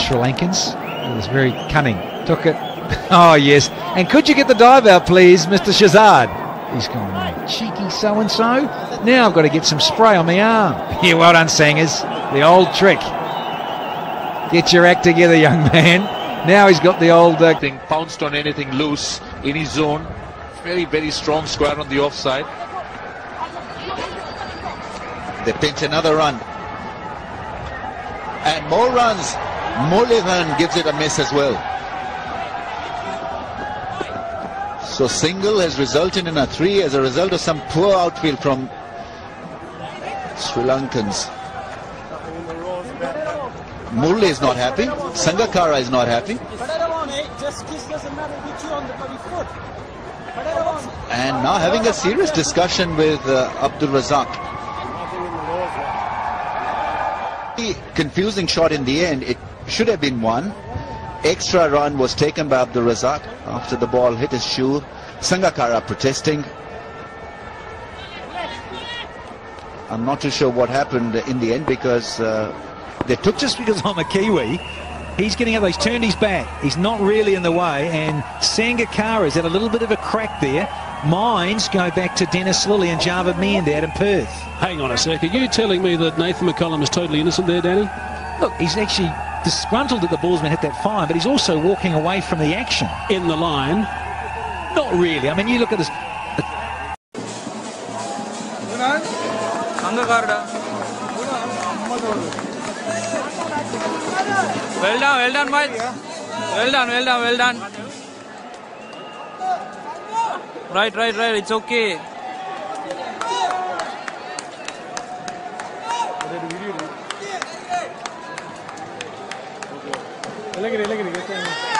Sri Lankans. It was very cunning. Took it. Oh, yes. And could you get the dive out, please, Mr. Shehzad? He's gone, mate. Cheeky so and so. Now I've got to get some spray on my arm. Yeah, well done, Sangers. The old trick. Get your act together, young man. Now he's got the old. Uh, Thing pounced on anything loose in his zone. Very, very strong square on the offside. They pinch another run. And more runs. Muligan gives it a miss as well. So single has resulted in a three as a result of some poor outfield from Sri Lankans. Murli is not happy. Sangakkara is not happy. And now having a serious discussion with uh, Abdul Razak. Confusing shot in the end. It should have been one. Extra run was taken by Abdul Razak after the ball hit his shoe. Sangakkara protesting. I'm not too sure what happened in the end because uh, they took just because I'm a Kiwi, he's getting up. He's turned his back. He's not really in the way. And Sangakkara's had a little bit of a crack there. Mines go back to Dennis Lillee and Javed Miandad out in Perth. Hang on a sec. Are you telling me that Nathan McCullum is totally innocent there, Danny? Look, he's actually disgruntled that the ball's been hit that fine, but he's also walking away from the action. In the line? Not really. I mean, you look at this. Well done, well done, Mike. Well done, well done, well done. Right, right, right. It's okay. लग रही लग रही